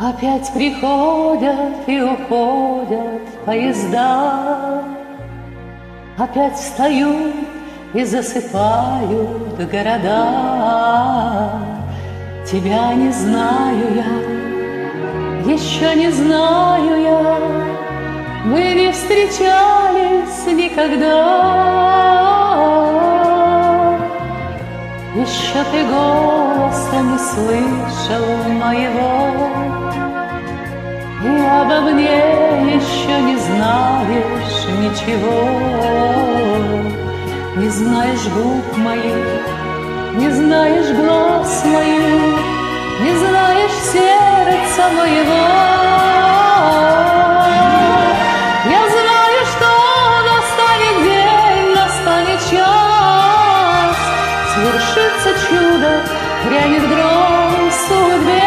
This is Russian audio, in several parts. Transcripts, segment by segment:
Опять приходят и уходят поезда, Опять встают и засыпают города. Тебя не знаю я, еще не знаю я, Мы не встречались никогда. Еще ты голоса не слышал моего, ничего. Не знаешь губ моих, не знаешь глаз моих, Не знаешь сердца моего. Свершится чудо, грянет гром судьбе,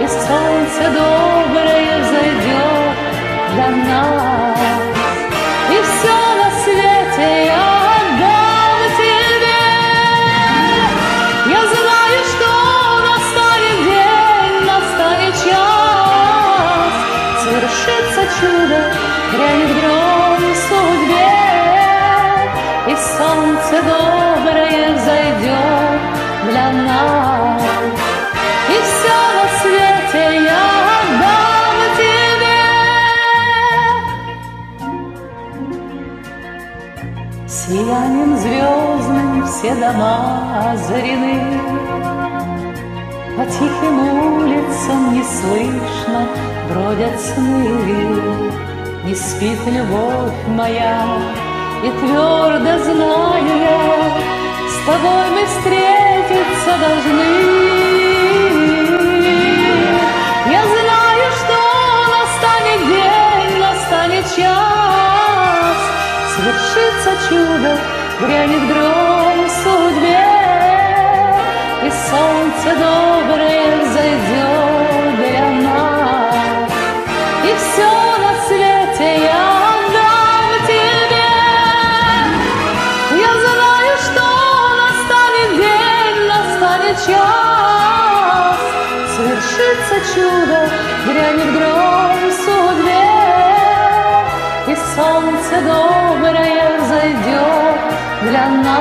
И солнце доброе зайдет для нас. Чудо, грянет гром судьбе, И солнце доброе зайдет для нас. И все на свете я отдам тебе. Сиянием звездным все дома озарены, По тихим улицам не слышно бродят сны, Не спит любовь моя, и твердо знаю я, С тобой мы встретиться должны. Я знаю, что настанет день, настанет час, Свершится чудо, грянет гром в судьбе, И все на свете я отдам тебе. Я знаю, что настанет день, настанет час, Свершится чудо, грянет гром судьбе, И солнце доброе зайдет для нас.